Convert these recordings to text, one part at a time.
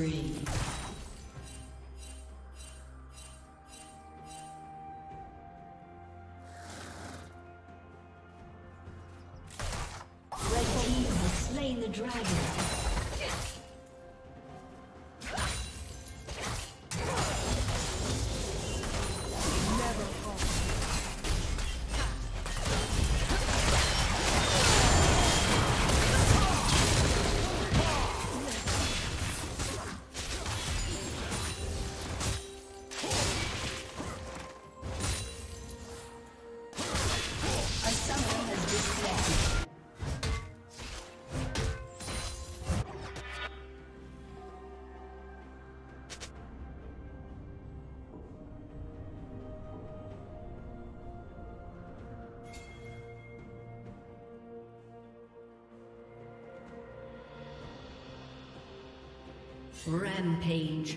spree. Rampage.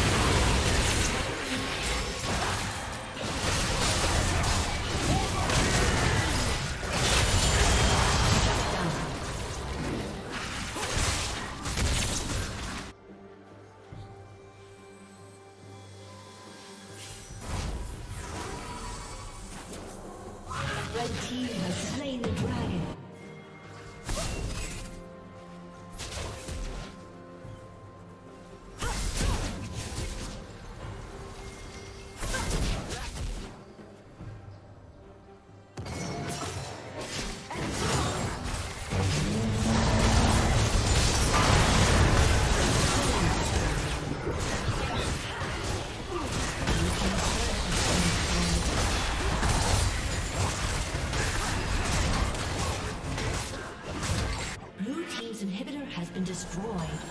destroyed.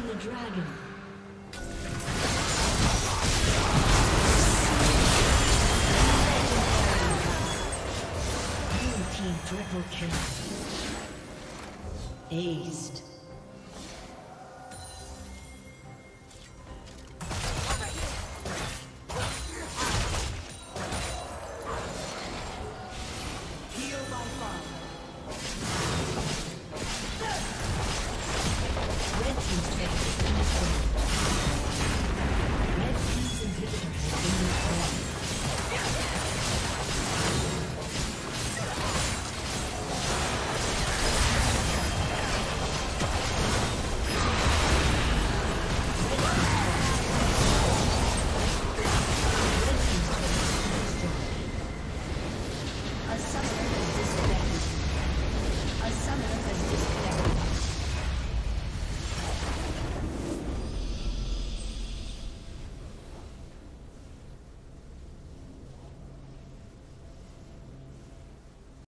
the dragon. Blue team triple kill. Aced.